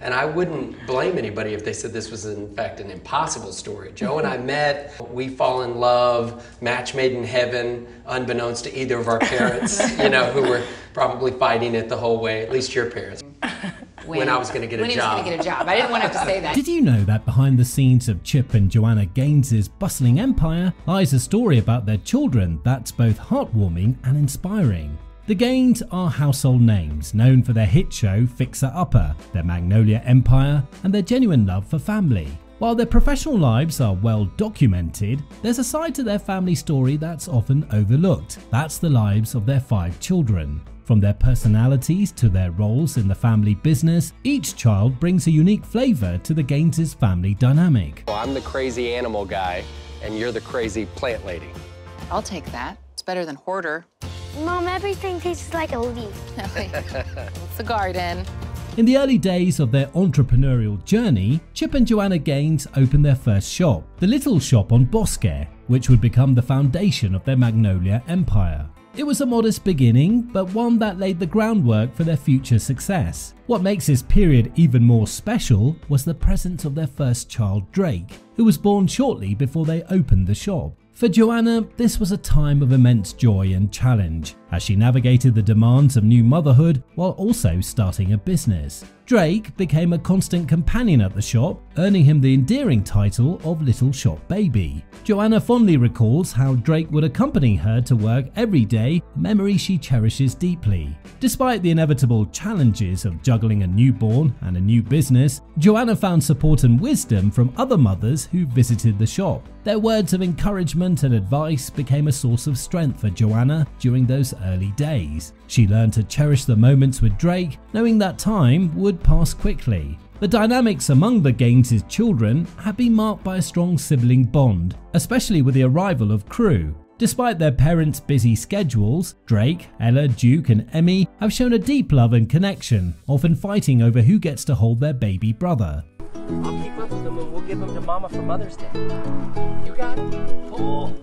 And I wouldn't blame anybody if they said this was, in fact, an impossible story. Jo and I met, we fall in love, match made in heaven, unbeknownst to either of our parents, you know, who were probably fighting it the whole way, at least your parents. When, when I was going to get a job. When he was going to get a job. I didn't want to have to say that. Did you know that behind the scenes of Chip and Joanna Gaines' bustling empire lies a story about their children that's both heartwarming and inspiring? The Gaines are household names, known for their hit show Fixer Upper, their Magnolia Empire, and their genuine love for family. While their professional lives are well documented, there's a side to their family story that's often overlooked. That's the lives of their five children. From their personalities to their roles in the family business, each child brings a unique flavour to the Gaines' family dynamic. Well, I'm the crazy animal guy, and you're the crazy plant lady. I'll take that. It's better than hoarder. Mom, everything tastes like a leaf. it's the garden. In the early days of their entrepreneurial journey, Chip and Joanna Gaines opened their first shop, the Little Shop on Bosque, which would become the foundation of their Magnolia empire. It was a modest beginning, but one that laid the groundwork for their future success. What makes this period even more special was the presence of their first child, Drake, who was born shortly before they opened the shop. For Joanna, this was a time of immense joy and challenge as she navigated the demands of new motherhood while also starting a business. Drake became a constant companion at the shop, earning him the endearing title of Little Shop Baby. Joanna fondly recalls how Drake would accompany her to work every day, a memory she cherishes deeply. Despite the inevitable challenges of juggling a newborn and a new business, Joanna found support and wisdom from other mothers who visited the shop. Their words of encouragement and advice became a source of strength for Joanna during those early days. She learned to cherish the moments with Drake, knowing that time would pass quickly. The dynamics among the Gaines' children have been marked by a strong sibling bond, especially with the arrival of Crew. Despite their parents' busy schedules, Drake, Ella, Duke, and Emmie have shown a deep love and connection, often fighting over who gets to hold their baby brother. I'll keep up with them and we'll give them to Mama for Mother's Day. You got it? Cool.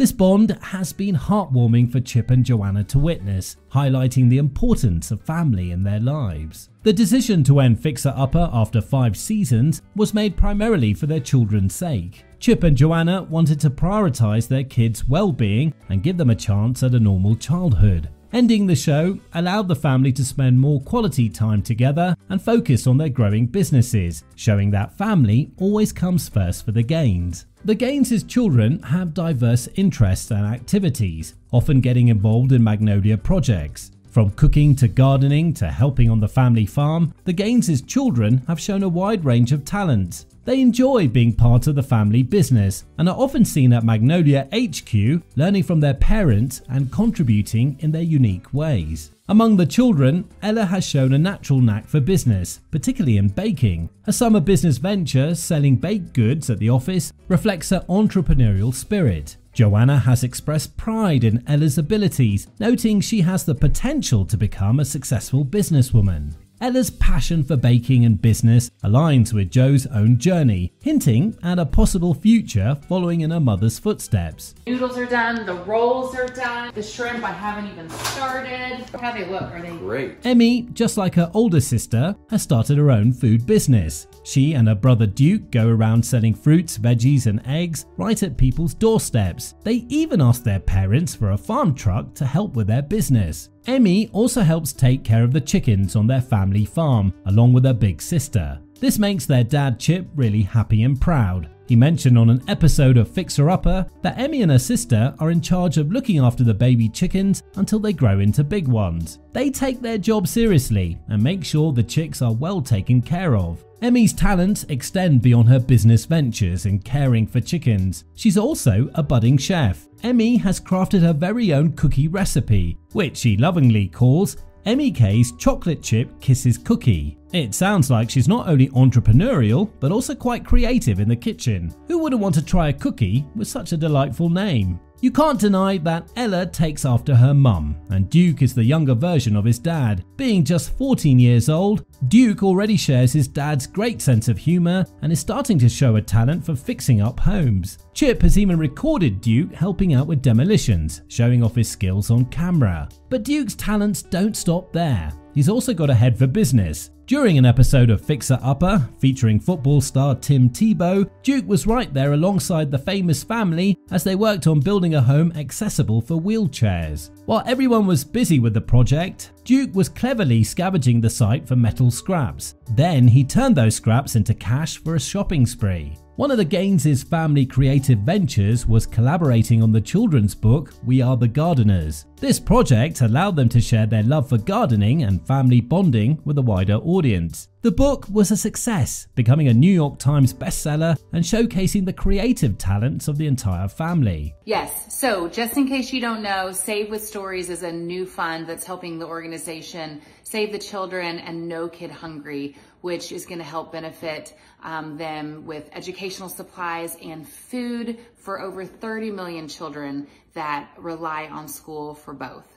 This bond has been heartwarming for Chip and Joanna to witness, highlighting the importance of family in their lives. The decision to end Fixer Upper after five seasons was made primarily for their children's sake. Chip and Joanna wanted to prioritise their kids' well-being and give them a chance at a normal childhood. Ending the show allowed the family to spend more quality time together and focus on their growing businesses, showing that family always comes first for the Gaines. The Gaines' children have diverse interests and activities, often getting involved in Magnolia projects. From cooking to gardening to helping on the family farm, the Gaines' children have shown a wide range of talents. They enjoy being part of the family business and are often seen at Magnolia HQ learning from their parents and contributing in their unique ways. Among the children, Ella has shown a natural knack for business, particularly in baking. Her summer business venture, selling baked goods at the office, reflects her entrepreneurial spirit. Joanna has expressed pride in Ella's abilities, noting she has the potential to become a successful businesswoman. Ella's passion for baking and business aligns with Jo's own journey, hinting at a possible future following in her mother's footsteps. Noodles are done, the rolls are done, the shrimp I haven't even started. How they look, are they great? Emmie, just like her older sister, has started her own food business. She and her brother Duke go around selling fruits, veggies, and eggs right at people's doorsteps. They even ask their parents for a farm truck to help with their business. Emmie also helps take care of the chickens on their family farm, along with her big sister. This makes their dad Chip really happy and proud. He mentioned on an episode of Fixer Upper that Emmie and her sister are in charge of looking after the baby chickens until they grow into big ones. They take their job seriously and make sure the chicks are well taken care of. Emmie's talents extend beyond her business ventures in caring for chickens. She's also a budding chef. Emmie has crafted her very own cookie recipe, which she lovingly calls Emmie Kay's Chocolate Chip Kisses Cookie. It sounds like she's not only entrepreneurial, but also quite creative in the kitchen. Who wouldn't want to try a cookie with such a delightful name? You can't deny that Ella takes after her mum, and Duke is the younger version of his dad. Being just 14 years old, Duke already shares his dad's great sense of humour and is starting to show a talent for fixing up homes. Chip has even recorded Duke helping out with demolitions, showing off his skills on camera. But Duke's talents don't stop there. He's also got a head for business. During an episode of Fixer Upper, featuring football star Tim Tebow, Duke was right there alongside the famous family as they worked on building a home accessible for wheelchairs. While everyone was busy with the project, Duke was cleverly scavenging the site for metal scraps. Then he turned those scraps into cash for a shopping spree. One of the Gaines' family creative ventures was collaborating on the children's book We Are the Gardeners. This project allowed them to share their love for gardening and family bonding with a wider audience. The book was a success, becoming a New York Times bestseller and showcasing the creative talents of the entire family. Yes, so just in case you don't know, Save with Stories is a new fund that's helping the organization Save the Children and No Kid Hungry, which is going to help benefit um, them with educational supplies and food for over 30 million children that rely on school for both.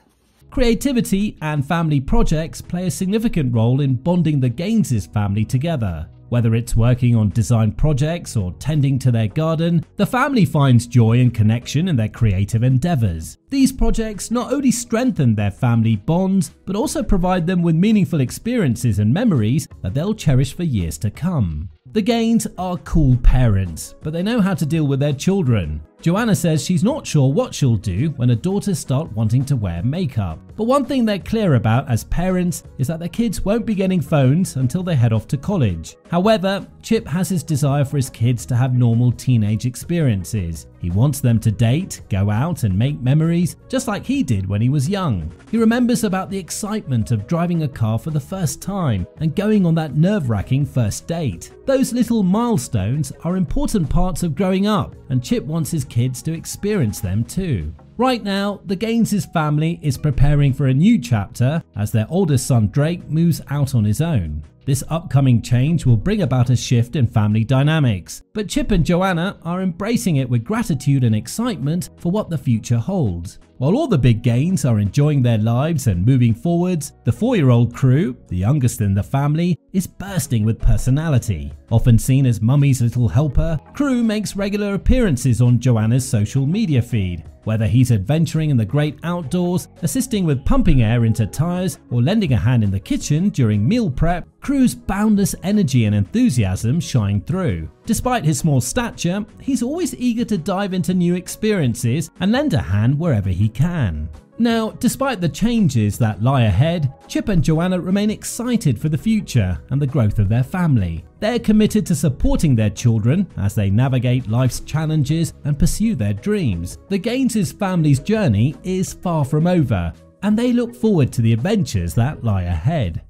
Creativity and family projects play a significant role in bonding the Gaines' family together. Whether it's working on design projects or tending to their garden, the family finds joy and connection in their creative endeavours. These projects not only strengthen their family bonds, but also provide them with meaningful experiences and memories that they'll cherish for years to come. The Gaines are cool parents, but they know how to deal with their children. Joanna says she's not sure what she'll do when her daughters start wanting to wear makeup. But one thing they're clear about as parents is that their kids won't be getting phones until they head off to college. However, Chip has his desire for his kids to have normal teenage experiences. He wants them to date, go out, and make memories, just like he did when he was young. He remembers about the excitement of driving a car for the first time and going on that nerve wracking first date. Those little milestones are important parts of growing up, and Chip wants his kids to experience them too. Right now, the Gaines' family is preparing for a new chapter as their oldest son Drake moves out on his own. This upcoming change will bring about a shift in family dynamics, but Chip and Joanna are embracing it with gratitude and excitement for what the future holds. While all the big Gaines are enjoying their lives and moving forwards, the four year old Crew, the youngest in the family, is bursting with personality. Often seen as Mummy's little helper, Crew makes regular appearances on Joanna's social media feed. Whether he's adventuring in the great outdoors, assisting with pumping air into tyres, or lending a hand in the kitchen during meal prep, Crew's boundless energy and enthusiasm shine through. Despite his small stature, he's always eager to dive into new experiences and lend a hand wherever he can. Now, despite the changes that lie ahead, Chip and Joanna remain excited for the future and the growth of their family. They're committed to supporting their children as they navigate life's challenges and pursue their dreams. The Gaines' family's journey is far from over, and they look forward to the adventures that lie ahead.